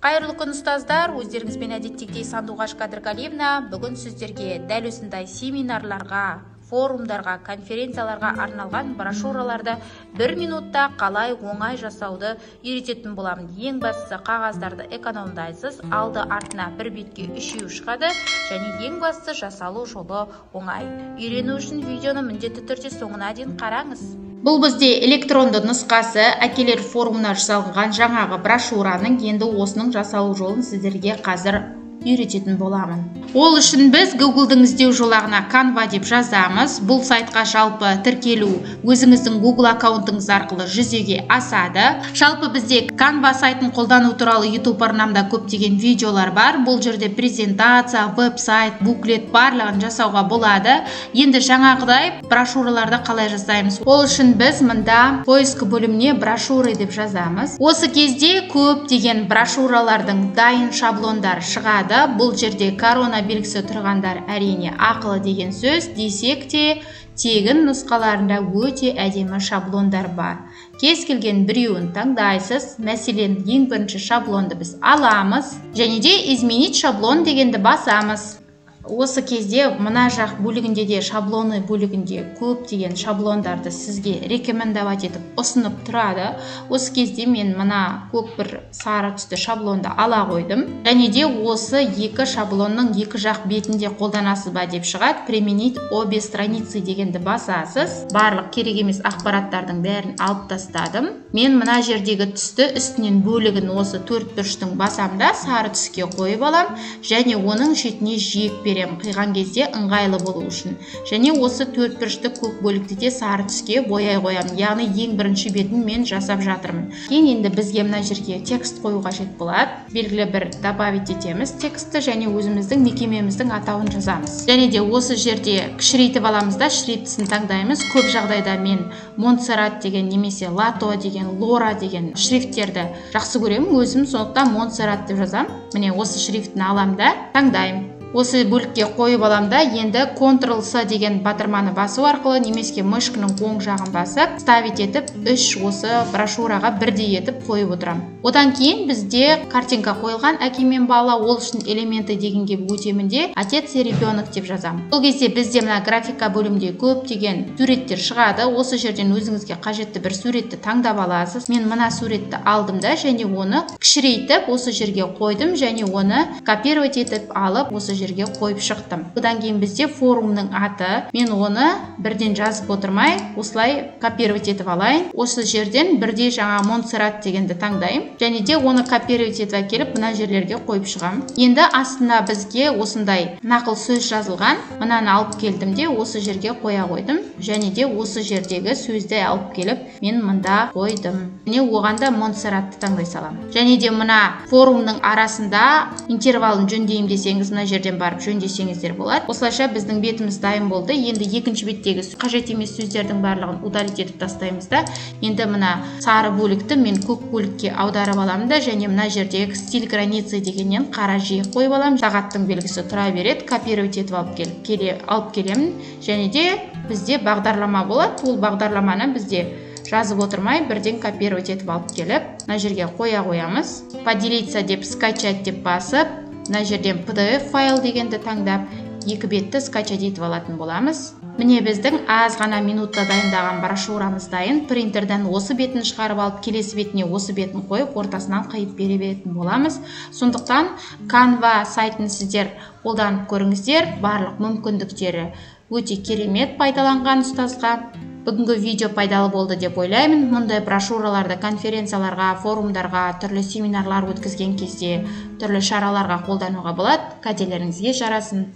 қайырлы күн ұстаздар. Өздеріңізбен әдеттегідей сандуғаш қадырғалиевна бүгін сіздерге дәл осындай семинарларға форумдарға конференцияларға арналған брошюраларды бір минутта қалай оңай жасауды үйрететін боламын. Ең бастысы қағаздарды экономдайсыз алды артына бір бетке үшеу шығады және ең бастысы жасалу жолы оңай. Үйрену үшін видеоны міндетті түрде соңына дейін қараңыз. Бұл бізде электронды нұсқасы әкелер форумына жасалған жаңағы брошюраның енді осының жасалу жолын сіздерге қазір үйрететін боламын. Ол үшін біз гуглдың іздеу жолағына canva деп жазамыз. Бұл сайтқа жалпы тіркелу өзіңіздің google аккаунтыңыз арқылы жүзеге асады. Жалпы бізде canva сайтын қолдану туралы youtube арнамда көптеген видеолар бар. Бұл жерде презентация веб-сайт буклет барлығын жасауға болады. Енді жаңағыдай брошюраларды қалай жасаймыз? Ол үшін біз мында поиск бөліміне брошюры деп жазамыз. Осы кезде көптеген брошюралардың дайын шаблондары шығады. Бұл жерде корона белгісі тұрғандар әрине ақылы деген сөз десек те тегін нұсқаларында өте әдемі шаблондар бар. Кез келген біреуін таңдайсыз мәселен ең бірінші шаблонды біз аламыз және де изменить шаблон дегенді басамыз. Осы кезде мына жақ бөлігінде де шаблоны бөлігінде көптеген шаблондарды сізге рекомендовать етіп ұсынып тұрады. Осы кезде мен мына көк бір сары түсті шаблонды ала қойдым. Және де осы екі шаблонның екі жақ бетінде қолданасыз ба деп шығады. Применить обе страницы дегенді басасыз. Барлық керек емес ақпараттардың бәрін алып тастадым. Мен мына жердегі түсті үстінен бөлігін осы төрт бұрыштың сары түске қойып аламын және оның шетіне жиек беремін қиған кезде ыңғайлы болу үшін. Және осы төрт бұрышты көк бөлікті де сары түске бояй қоямын яғни ең бірінші бетін мен жасап жатырмын. Кейін енді бізге мына жерге текст қою қажет болады белгілі бір добавить етеміз. Текстті және өзіміздің мекемеміздің атауын жазамыз. Және де осы жерде кішірейтіп аламыз да шрифтісін таңдаймыз. Көп жағдайда мен монсеррат деген немесе лато деген лора деген шрифттерді жақсы көремін. Өзім сондықтан монсеррат деп жазамын міне осы шрифтін аламын да таңдаймын осы бөлікке қойып аламын да енді ctrl с деген батырманы басу арқылы немесе мышканың оң жағын басып ставить етіп үш осы брошюраға бірдей етіп қойып отырамын одан кейін бізде картинка қойылған әке мен бала ол үшін элементы дегенге өтемін де отец и ребенок деп жазамын бұл кезде бізде мына графика бөлімінде көптеген суреттер шығады. Осы жерден өзіңізге қажетті бір суретті таңдап аласыз. Мен мына суретті алдым да және оны кішірейтіп осы жерге қойдым және оны копировать етіп алып осы жерге қойып шықтым. Одан кейін бізде форумның аты. Мен оны бірден жазып отырмай осылай копировать етіп алайын. Осы жерден бірдей жаңа монсеррат дегенді таңдаймын. Және де оны копировать етіп әкеліп мына жерлерге қойып шығамын енді астына бізге осындай нақыл сөз жазылған. Мынаны алып келдім де осы жерге қоя қойдым. Және де осы жердегі сөзді алып келіп мен мында қойдым. Және оған да монсерратты таңдай саламын және де мына форумның арасында интервалын жөндеймін десеңіз мына жерден барып жөндесеңіздер болады осылайша біздің бетіміз дайын болды. Енді екінші беттегі қажет емес сөздердің барлығын удалить етіп тастаймыз да. Енді мына сары бөлікті мен көк бөлікке аударып аламын да және мына жердегі стиль границы дегеннен қара жиек қойып аламын. Сағаттың белгісі тұра береді. Копировать етіп алып келіп келе алып келемін. Және де бізде бағдарлама болады. Ол бағдарламаны бізде жазып отырмай бірден копировать етіп алып келіп мына жерге қоя қоямыз. Поделиться деп скачать деп басып мына жерден pdf файл дегенді таңдап екі бетті скачать етіп алатын боламыз. Міне біздің аз ғана минутта дайындаған брошюрамыз дайын. Принтерден осы бетін шығарып алып келесі бетіне осы бетін қойып ортасынан қиып бере беретін боламыз. Сондықтан canva сайтын сіздер қолданып көріңіздер. Барлық мүмкіндіктері өте керемет пайдаланған ұстазға. Бүгінгі видео пайдалы болды деп ойлаймын. Мұндай брошюраларды конференцияларға форумдарға түрлі семинарлар өткізген кезде түрлі шараларға қолдануға болады. Кәделеріңізге жарасын.